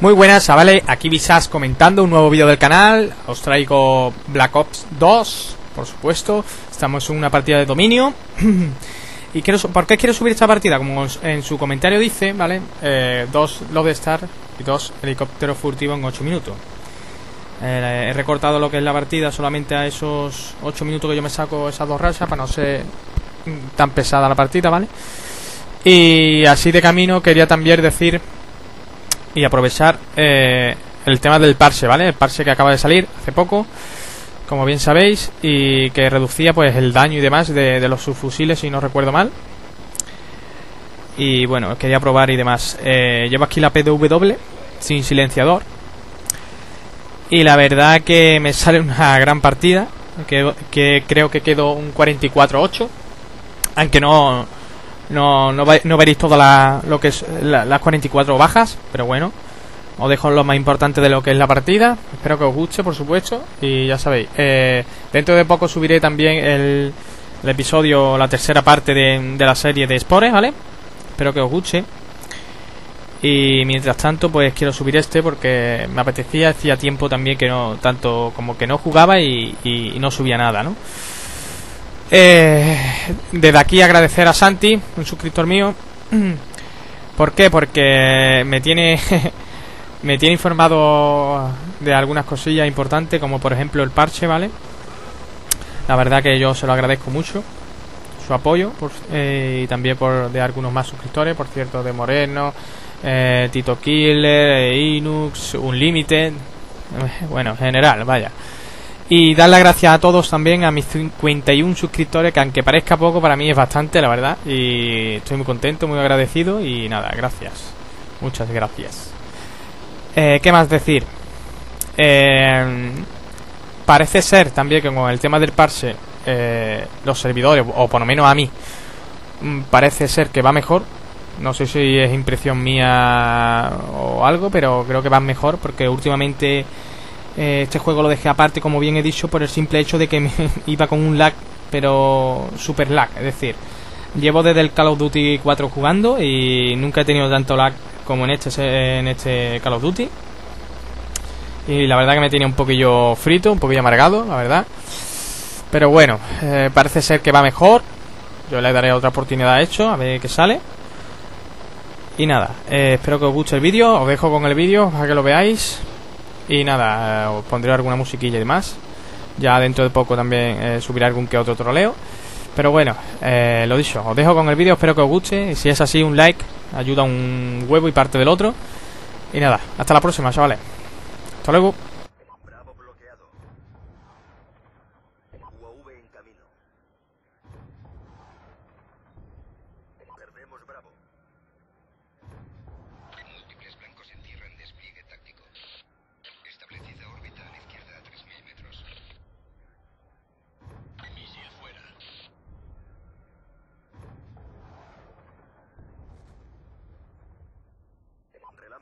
Muy buenas, vale, aquí Visas comentando un nuevo vídeo del canal. Os traigo Black Ops 2, por supuesto. Estamos en una partida de dominio. y quiero, ¿por qué quiero subir esta partida? Como en su comentario dice, ¿vale? Eh, dos Love Star y dos helicópteros furtivos en 8 minutos. Eh, he recortado lo que es la partida solamente a esos 8 minutos que yo me saco esas dos rachas para no ser tan pesada la partida, ¿vale? Y así de camino quería también decir y aprovechar eh, el tema del parche, ¿vale? El parche que acaba de salir hace poco, como bien sabéis, y que reducía pues el daño y demás de, los subfusiles, si no recuerdo mal. Y bueno, quería probar y demás. Eh, llevo aquí la PDW sin silenciador. Y la verdad que me sale una gran partida. Que, que creo que quedó un 44-8. Aunque no, no, no, no veréis todas lo que es las 44 bajas, pero bueno, os dejo lo más importante de lo que es la partida. Espero que os guste, por supuesto. Y ya sabéis, eh, dentro de poco subiré también el, episodio, la tercera parte de, la serie de Spores, ¿vale? Espero que os guste. Y mientras tanto, pues quiero subir este porque me apetecía, hacía tiempo también que no, tanto como que no jugaba y, y no subía nada, ¿no? Eh, desde aquí agradecer a Santi, un suscriptor mío. ¿Por qué? Porque me tiene me tiene informado de algunas cosillas importantes, como por ejemplo el parche, ¿vale? La verdad que yo se lo agradezco mucho su apoyo eh, y también por de algunos más suscriptores, por cierto, de Moreno, eh, Tito Killer, Inux, Unlimited, bueno, en general, vaya. Y dar las gracias a todos también, a mis 51 suscriptores, que aunque parezca poco, para mí es bastante, la verdad. Y estoy muy contento, muy agradecido. Y nada, gracias. Muchas gracias. Eh, ¿Qué más decir? Eh, parece ser también que con el tema del parse, eh, los servidores, o por lo menos a mí, mm, parece ser que va mejor. No sé si es impresión mía o algo, pero creo que va mejor porque últimamente eh, este juego lo dejé aparte, como bien he dicho, por el simple hecho de que me iba con un lag, pero super lag. Es decir, llevo desde el Call of Duty 4 jugando y nunca he tenido tanto lag como en este, en este Call of Duty. Y la verdad que me tiene un poquillo frito, un poquillo amargado, la verdad. Pero bueno, eh, parece ser que va mejor. Yo le daré otra oportunidad a hecho, a ver qué sale. Y nada, eh, espero que os guste el vídeo. Os dejo con el vídeo para que lo veáis. Y nada, eh, os pondré alguna musiquilla y demás. Ya dentro de poco también eh, subiré algún que otro troleo. Pero bueno, eh, lo dicho, os dejo con el vídeo, espero que os guste. Y si es así, un like ayuda un huevo y parte del otro. Y nada, hasta la próxima, chavales. Hasta luego.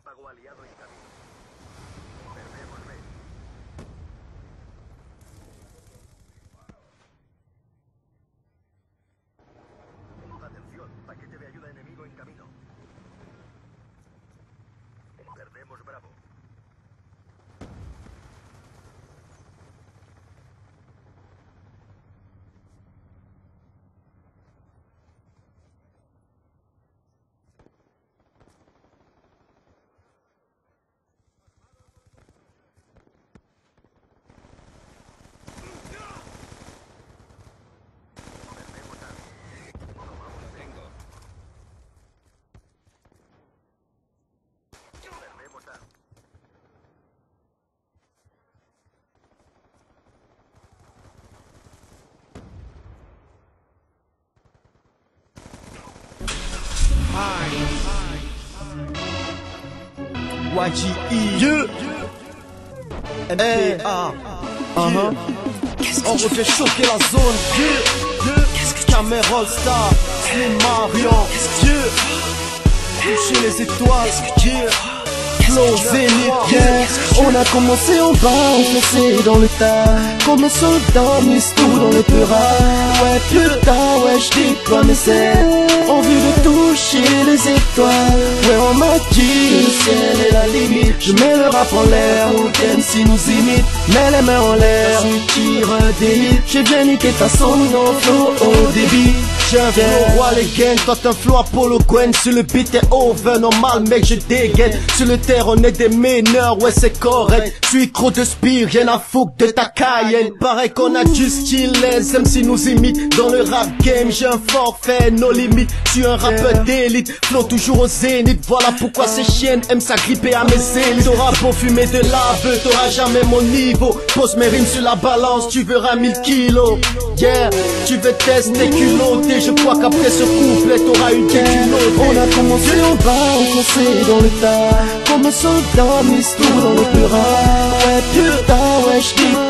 Relámpago aliado en camino. Perdemos. Atención, paquete de ayuda enemigo en camino. Perdemos Bravo. YGE. Yeah. MPA. On refait choquer la zone. Yeah. Cameron Star. Slim Marion. Yeah. Toucher les étoiles. Yeah. On a commencé en bas, on dans le tas. Comme un soldat, mise tout dans le peur Ouais putain, ouais j'déploie mes ailes Envie de toucher les étoiles. Ouais on m'a dit le ciel est la limite. Je mets le rap en l'air, si nous imite Mets les mains en l'air, je tire des hits. Je viens niquer ta son, non flow au débit j'ai un flow roi les gains, toi un flow Apollo Gwen Sur le beat est over, normal mec je dégaine. Sur le terre on est des mineurs, ouais c'est correct. Suis trop de spire, rien à foutre de ta Cayenne. Pareil qu'on a du style, les MC nous imitent. Dans le rap game j'ai un forfait, nos limites. Suis un rappeur d'élite, flow toujours au zénith. Voilà pourquoi ces chiennes aiment s'agripper à mes élites T'auras beau fumer de la t'auras jamais mon niveau. Pose mes rimes sur la balance, tu verras 1000 kilos. Yeah, tu veux tester culotté Je crois qu'après ce couplet t'auras eu des culottes On a commencé en bas, on dans le tas. Comme un soldat, mis tout dans l'opéra Ouais putain, ouais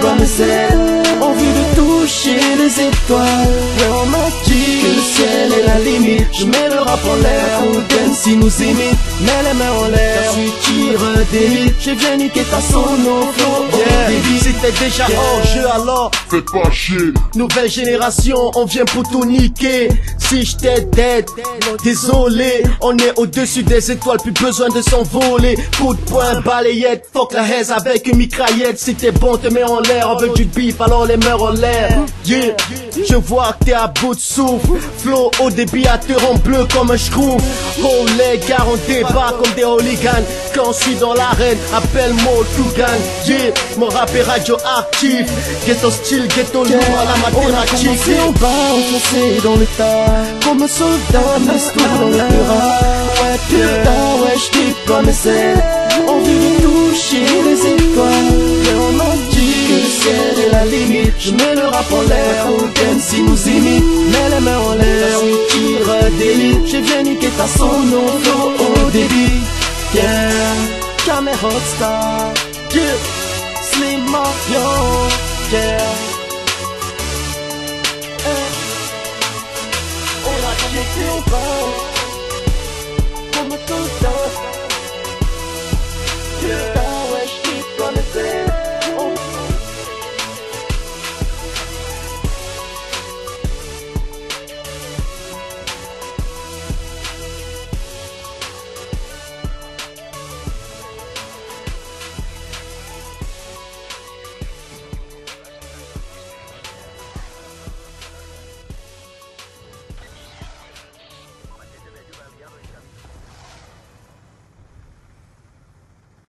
pas mes ailes Envie de toucher les étoiles. Ouais on m'a dit que le ciel est la limite. Je mets le rap en l'air, si nous imite. Mets les mains en l'air, je tire des hits Je viens niquer ta son, non flow, yeah. Si t'es déjà hors jeu alors. Fais pas chier. Nouvelle génération, on vient pour tout niquer. Si j'étais dead, désolé. On est au-dessus des étoiles, plus besoin de s'envoler. Coup de poing, balayette, fuck la haise avec une mitraillette. Si t'es bon, te mets en l'air, on veut du beef, alors les mains en l'air. Yeah, je vois que t'es à bout de souffle Flow au débit à te rendre bleu comme un schtroumpf Oh les gars, on débat comme des hooligans. Quand je suis dans l'arène, appelle-moi Tougan Yeah, mon rap est radioactif Ghetto style, ghetto lourd à la mathématique On a en bas, enfoncé dans le tas. Comme un soldat, mais dans le Ouais putain, ouais j'dis pas mais si nous aimons Mets les mains en l'air, on tire délit J'ai bien niqué ta sonde, on flow au débit. Yeah, Camer Hotstar Yeah, Slim Mafia Yeah On a quitté au bord Comme tout